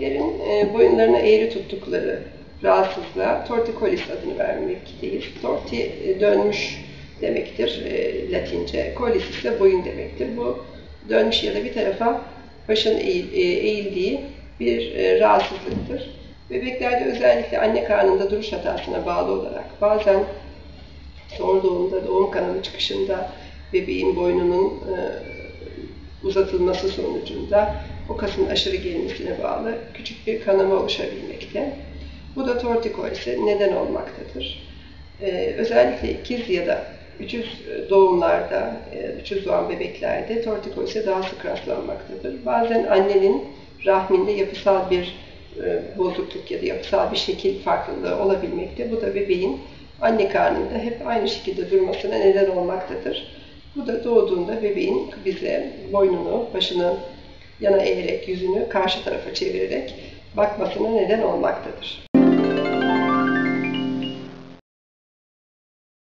e, boyunlarını eğri tuttukları rahatsızlığa tortikolis adını vermekteyiz. Torti e, dönmüş demektir e, Latince. Kolis ise boyun demektir. Bu dönmüş ya da bir tarafa başın eğil- eğildiği bir rahatsızlıktır. Bebeklerde özellikle anne karnında duruş hatasına bağlı olarak bazen zor doğumda, doğum kanalı çıkışında bebeğin boynunun uzatılması sonucunda o kasın aşırı gelmesine bağlı küçük bir kanama oluşabilmekte. Bu da tortikoise neden olmaktadır. Ee, özellikle ikiz ya da üçüz doğumlarda, e, üçüz doğan bebeklerde tortikoise daha sık rastlanmaktadır. Bazen annenin rahminde yapısal bir e, bozukluk ya da yapısal bir şekil farklılığı olabilmekte. Bu da bebeğin anne karnında hep aynı şekilde durmasına neden olmaktadır. Bu da doğduğunda bebeğin bize boynunu, başını yana eğerek, yüzünü karşı tarafa çevirerek bakmasına neden olmaktadır.